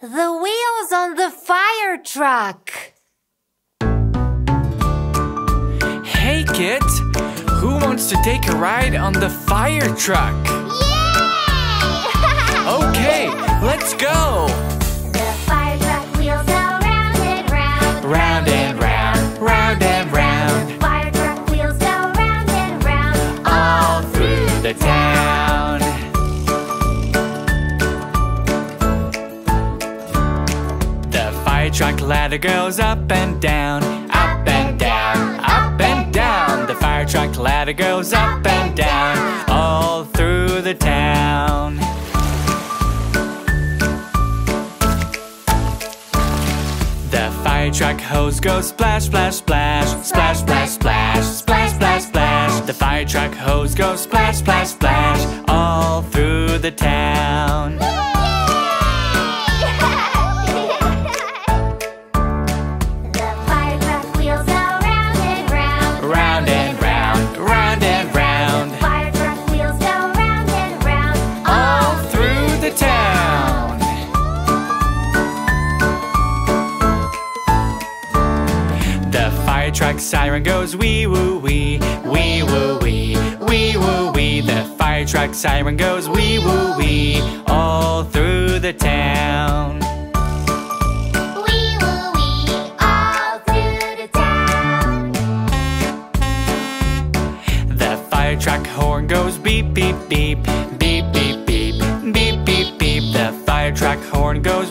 The wheels on the fire truck. Hey kids, who wants to take a ride on the fire truck? Ladder goes up and down, up and down, up and down. The fire truck ladder goes up and down, all through the town. The fire truck hose goes splash, splash, splash, splash, splash, splash, splash, splash, splash. The fire truck hose goes splash, splash, splash, all through the town. Siren goes wee woo wee, wee woo wee, wee woo wee. The fire truck siren goes wee woo wee, all through the town. Wee woo wee, all through the town. The fire truck horn goes beep beep beep, beep beep beep, beep beep beep. The fire truck horn goes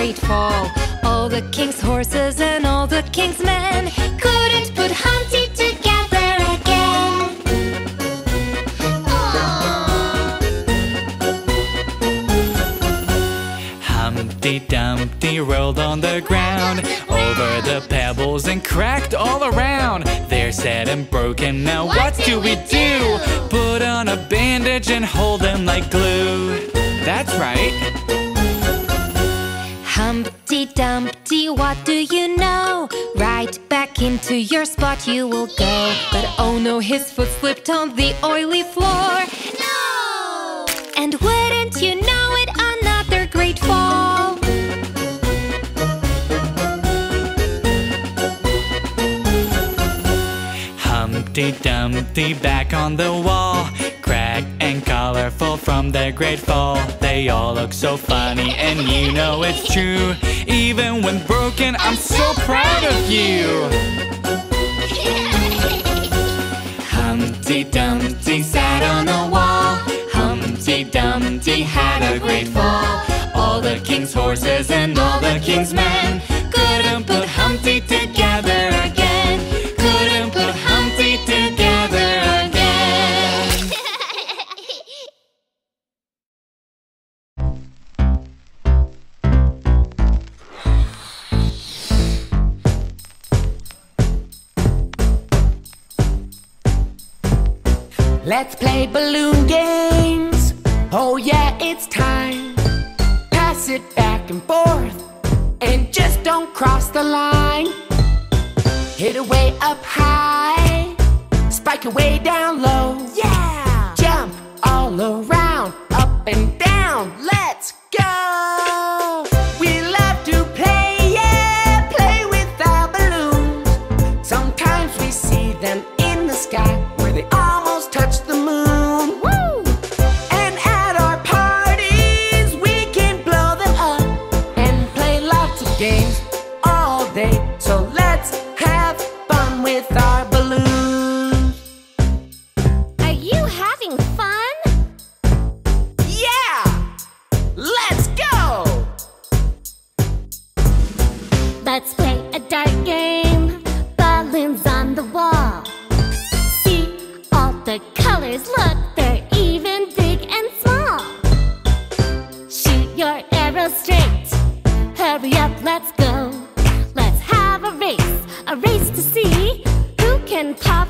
great fall. All the king's horses and all the king's men couldn't put Humpty together again. Humpty Dumpty rolled on the ground over the pebbles and cracked all around. They're sad and broken. Now what, do we do? Put on a bandage and hold them like glue. That's right. Dumpty, what do you know? Right back into your spot you will go. But oh no, his foot slipped on the oily floor. No! And wouldn't you know it, another great fall. Humpty Dumpty back on the wall. Cracked and colorful from their great fall. They all look so funny, and you know it's true. Even when broken, I'm so proud of you. Humpty Dumpty sat on a wall. Humpty Dumpty had a great fall. All the king's horses and all the king's men Let's play balloon games. Oh yeah, it's time. Pass it back and forth and just don't cross the line. Hit it way up high, spike it way down low. Yeah! Jump all around, let's go. Let's have a race. A race to see who can pop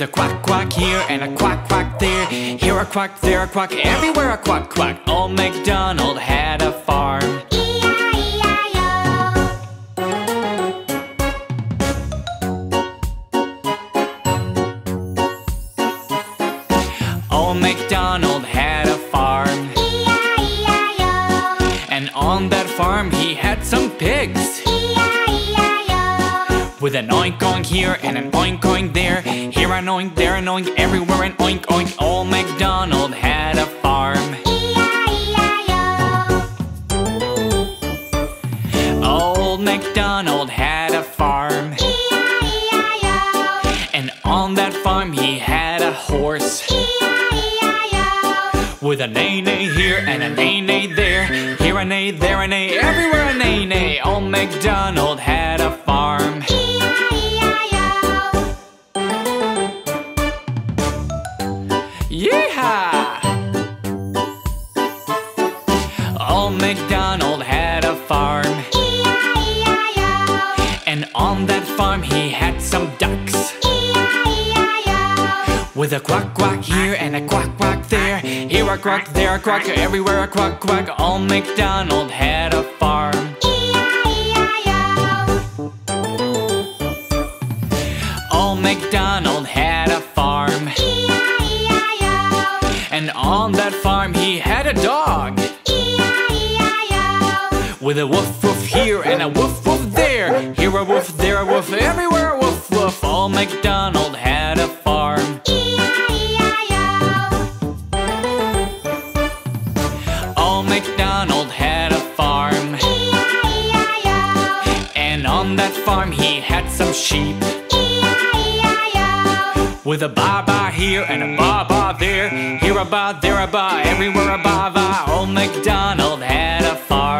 A quack quack here and a quack quack there, here a quack, there a quack, everywhere a quack quack. Old MacDonald had a farm. E-I-E-I-O. Old MacDonald had a farm, E-I-E-I-O. and on that farm he had some pigs. With an oink oink here and an oink oink there, here an oink, there an oink, everywhere an oink oink. Old MacDonald had a farm. E-I-E-I-O. Old MacDonald had a farm, E-I-E-I-O. and on that farm he had a horse. E-I-E-I-O. With a neigh here and a neigh there, here a neigh, there a neigh, everywhere a neigh neigh. Old MacDonald had a farm. Old MacDonald had a farm, E-I-E-I-O. and on that farm he had some ducks. E-I-E-I-O. With a quack quack here and a quack quack there, here a quack, there a quack, everywhere a quack quack. Old MacDonald had a farm. E-I-E-I-O. Old MacDonald had a farm, E-I-E-I-O. and on that farm he had a dog. With a woof woof here and a woof woof there, here a woof, there a woof, everywhere a woof woof. Old MacDonald had a farm. E-I-E-I-O. Old MacDonald had a farm, E-I-E-I-O. On that farm he had some sheep E-I-E-I-O. With a ba-ba here and a ba-ba there Here a ba, there a ba, everywhere a ba-ba Old MacDonald had a farm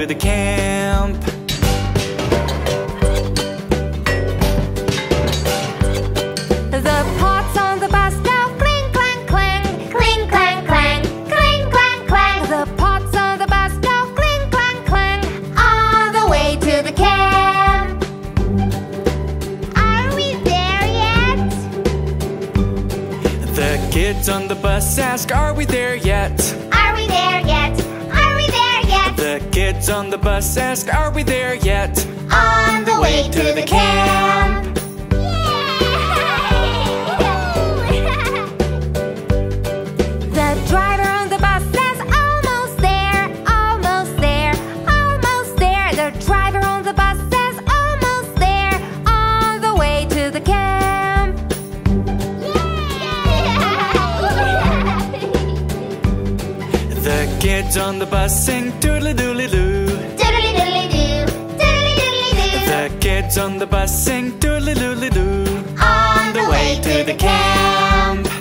to the camp. The pots on the bus cling, clang, clang. Cling, clang, clang. Cling, clang, clang. The pots on the bus cling, clang, clang. On the way to the camp. Are we there yet? The kids on the bus ask, Are we there yet? Are we there yet? The kids on the bus ask, Are we there yet? On the way to the camp. Kids on the bus sing doodly doodly doo. Doodly doodly doo. Doodly doodly doo. The kids on the bus sing doodly doodly doo. On the way to the camp.